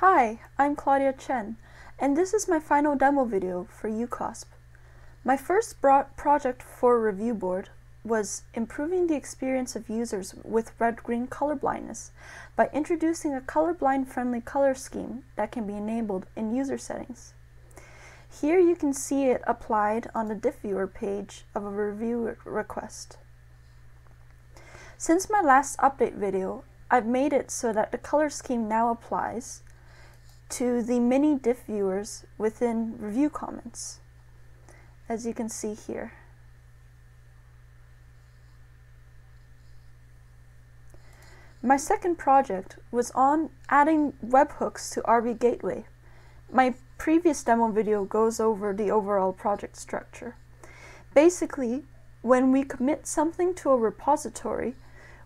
Hi, I'm Claudia Chen, and this is my final demo video for UCOSP. My first project for Review Board was improving the experience of users with red-green color blindness by introducing a colorblind-friendly color scheme that can be enabled in user settings. Here you can see it applied on the diff viewer page of a review request. Since my last update video, I've made it so that the color scheme now applies to the many diff viewers within review comments, as you can see here. My second project was on adding webhooks to RB Gateway. My previous demo video goes over the overall project structure. Basically, when we commit something to a repository,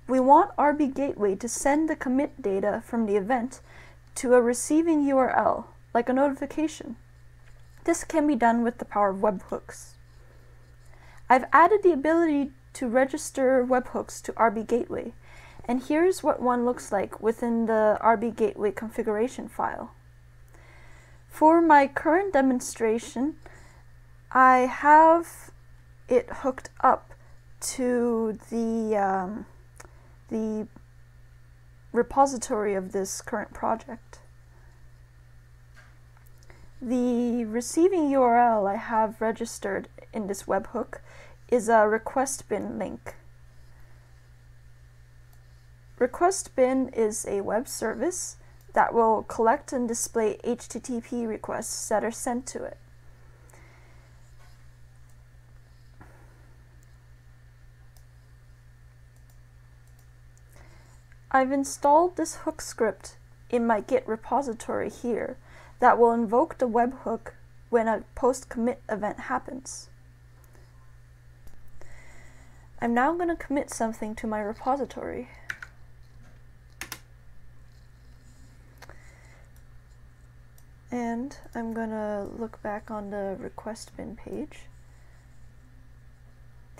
we want RB Gateway to send the commit data from the event to a receiving URL, like a notification. This can be done with the power of webhooks. I've added the ability to register webhooks to RB Gateway, and here's what one looks like within the RB Gateway configuration file. For my current demonstration, I have it hooked up to the, um, the repository of this current project. The receiving URL I have registered in this webhook is a request bin link. Request bin is a web service that will collect and display HTTP requests that are sent to it. I've installed this hook script in my Git repository here that will invoke the webhook when a post commit event happens. I'm now going to commit something to my repository. And I'm going to look back on the request bin page.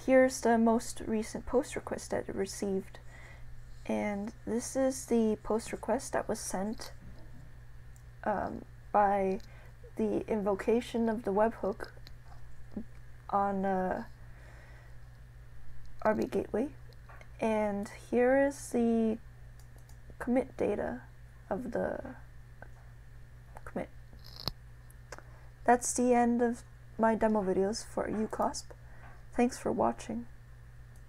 Here's the most recent post request that it received and this is the post request that was sent um, by the invocation of the webhook on uh, RB Gateway and here is the commit data of the commit. That's the end of my demo videos for UCOSP. Thanks for watching.